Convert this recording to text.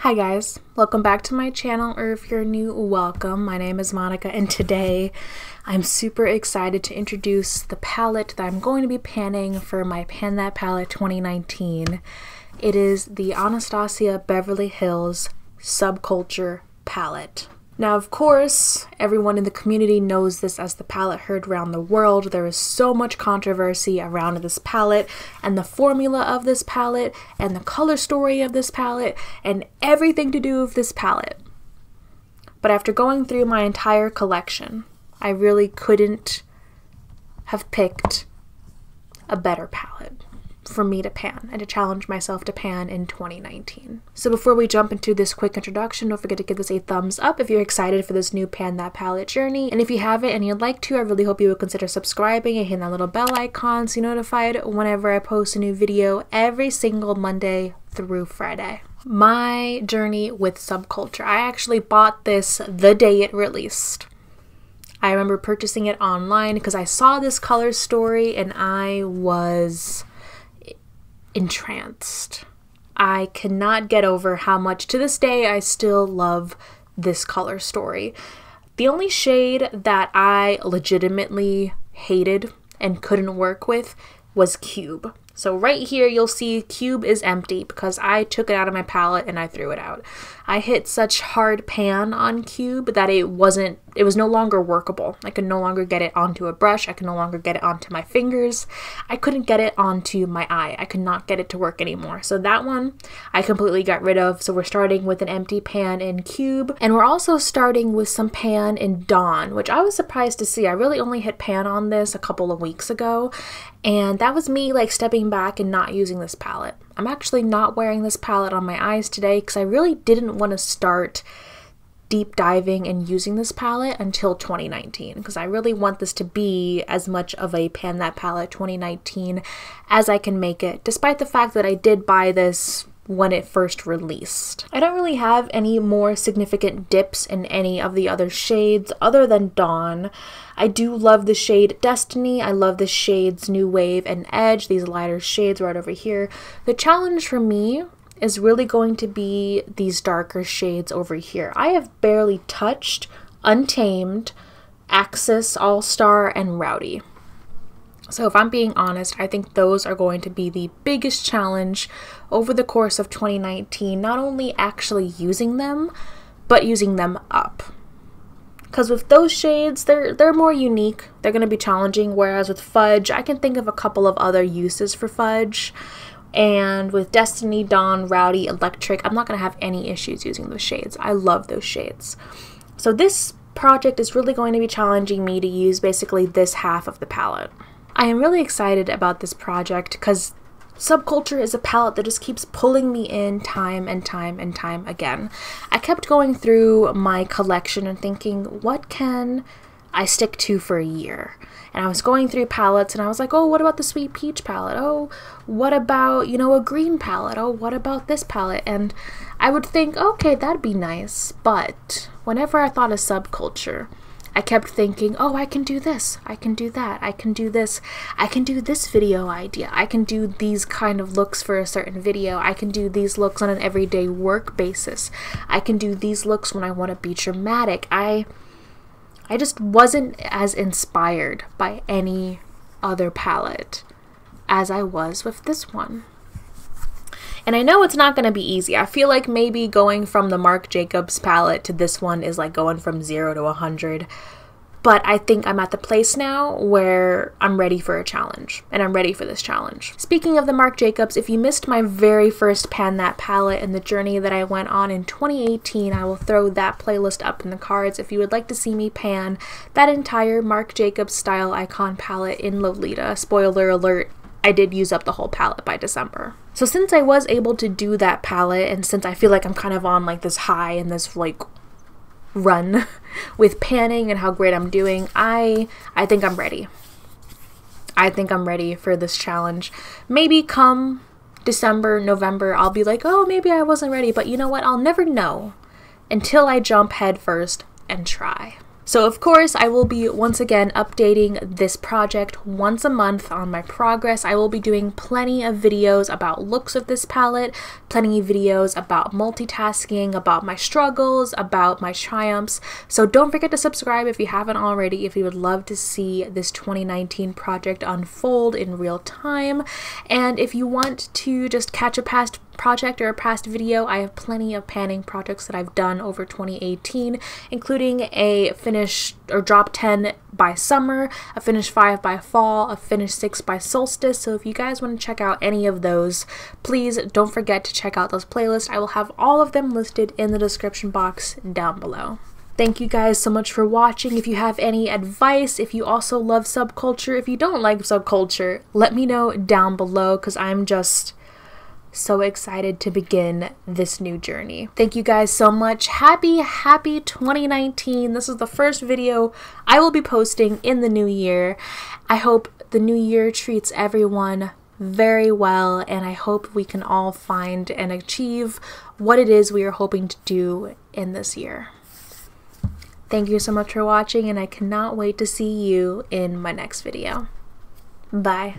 Hi guys, welcome back to my channel, or if you're new, welcome. My name is Monica, and today I'm super excited to introduce the palette that I'm going to be panning for my Pan That Palette 2019. It is the Anastasia Beverly Hills Subculture Palette. Now, of course, everyone in the community knows this as the palette heard around the world. There is so much controversy around this palette and the formula of this palette and the color story of this palette and everything to do with this palette. But after going through my entire collection, I really couldn't have picked a better palette for me to pan and to challenge myself to pan in 2019. So before we jump into this quick introduction, don't forget to give this a thumbs up if you're excited for this new Pan That Palette journey. And if you haven't and you'd like to, I really hope you would consider subscribing and hitting that little bell icon so you're notified whenever I post a new video every single Monday through Friday. My journey with subculture. I actually bought this the day it released. I remember purchasing it online because I saw this color story and I was entranced. I cannot get over how much to this day I still love this color story. The only shade that I legitimately hated and couldn't work with was Cube. So right here you'll see cube is empty because I took it out of my palette and I threw it out. I hit such hard pan on cube that it wasn't it was no longer workable. I could no longer get it onto a brush. I could no longer get it onto my fingers. I couldn't get it onto my eye. I could not get it to work anymore. So that one I completely got rid of. So we're starting with an empty pan in cube and we're also starting with some pan in dawn, which I was surprised to see. I really only hit pan on this a couple of weeks ago and that was me like stepping back and not using this palette. I'm actually not wearing this palette on my eyes today because I really didn't want to start deep diving and using this palette until 2019 because I really want this to be as much of a Pan That Palette 2019 as I can make it, despite the fact that I did buy this when it first released. I don't really have any more significant dips in any of the other shades other than Dawn. I do love the shade Destiny. I love the shades New Wave and Edge, these lighter shades right over here. The challenge for me is really going to be these darker shades over here. I have barely touched Untamed, Axis All Star, and Rowdy. So, if I'm being honest, I think those are going to be the biggest challenge over the course of 2019, not only actually using them, but using them up. Because with those shades, they're they're more unique. They're going to be challenging. Whereas with fudge, I can think of a couple of other uses for fudge. And with Destiny, Dawn, Rowdy, Electric, I'm not going to have any issues using those shades. I love those shades. So this project is really going to be challenging me to use basically this half of the palette. I am really excited about this project because Subculture is a palette that just keeps pulling me in time and time and time again. I kept going through my collection and thinking, what can I stick to for a year? And I was going through palettes and I was like, oh, what about the Sweet Peach palette? Oh, what about, you know, a green palette? Oh, what about this palette? And I would think, okay, that'd be nice. But whenever I thought of subculture, I kept thinking, oh, I can do this, I can do that, I can do this, I can do this video idea, I can do these kind of looks for a certain video, I can do these looks on an everyday work basis, I can do these looks when I want to be dramatic. I, I just wasn't as inspired by any other palette as I was with this one. And I know it's not going to be easy. I feel like maybe going from the Marc Jacobs palette to this one is like going from 0 to 100. But I think I'm at the place now where I'm ready for a challenge, and I'm ready for this challenge. Speaking of the Marc Jacobs, if you missed my very first Pan That palette and the journey that I went on in 2018, I will throw that playlist up in the cards if you would like to see me pan that entire Marc Jacobs style icon palette in Lolita. Spoiler alert, I did use up the whole palette by December. So since I was able to do that palette and since I feel like I'm kind of on like this high and this like run with panning and how great I'm doing, I I think I'm ready. I think I'm ready for this challenge. Maybe come December, November, I'll be like, "Oh, maybe I wasn't ready." But you know what? I'll never know until I jump headfirst and try. So, of course, I will be once again updating this project once a month on my progress. I will be doing plenty of videos about looks of this palette, plenty of videos about multitasking, about my struggles, about my triumphs. So, don't forget to subscribe if you haven't already, if you would love to see this 2019 project unfold in real time. And if you want to just catch a past project or a past video, I have plenty of panning projects that I've done over 2018, including a finish or drop 10 by summer, a finish 5 by fall, a finish 6 by solstice. So if you guys want to check out any of those, please don't forget to check out those playlists. I will have all of them listed in the description box down below. Thank you guys so much for watching. If you have any advice, if you also love subculture, if you don't like subculture, let me know down below because I'm just so excited to begin this new journey. Thank you guys so much. Happy, happy 2019. This is the first video I will be posting in the new year. I hope the new year treats everyone very well, and I hope we can all find and achieve what it is we are hoping to do in this year. Thank you so much for watching, and I cannot wait to see you in my next video. Bye.